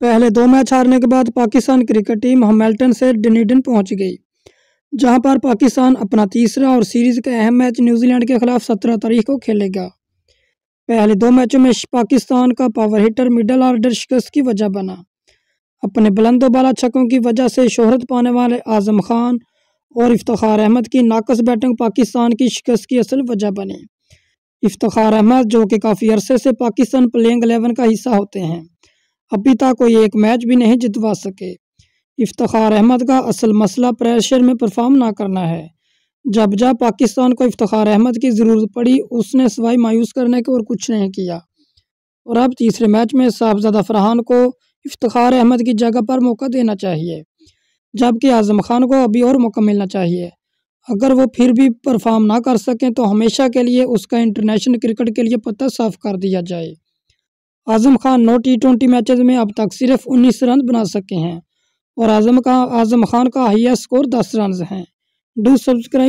पहले दो मैच हारने के बाद पाकिस्तान क्रिकेट टीम हमेल्टन से डनीडन पहुँच गई, जहाँ पर पाकिस्तान अपना तीसरा और सीरीज़ का अहम मैच न्यूजीलैंड के खिलाफ सत्रह तारीख को खेलेगा। पहले दो मैचों में पाकिस्तान का पावर हिटर मिडल ऑर्डर शिकस्त की वजह बना। अपने बुलंदोबाला छक्कों की वजह से शोहरत पाने वाले आज़म खान और इफ्तार अहमद की नाकस बैटिंग पाकिस्तान की शिकस्त की असल वजह बनी। इफ्तार अहमद, जो कि काफ़ी अरसे से पाकिस्तान प्लेइंग एलेवन का हिस्सा होते हैं अभी तक कोई एक मैच भी नहीं जितवा सके। इफ्तार अहमद का असल मसला प्रेशर में परफॉर्म ना करना है। जब जब पाकिस्तान को इफ्तार अहमद की ज़रूरत पड़ी, उसने सवाई मायूस करने के और कुछ नहीं किया। और अब तीसरे मैच में साहबजादा फरहान को इफ्तार अहमद की जगह पर मौका देना चाहिए, जबकि आज़म खान को अभी और मौका मिलना चाहिए। अगर वो फिर भी परफॉर्म ना कर सकें तो हमेशा के लिए उसका इंटरनेशनल क्रिकेट के लिए पता साफ़ कर दिया जाए। आज़म खान नौ टी ट्वेंटी मैचेज में अब तक सिर्फ़ उन्नीस रन बना सके हैं और आज़म का, आज़म खान का हाइस्ट स्कोर दस रन हैं। Do subscribe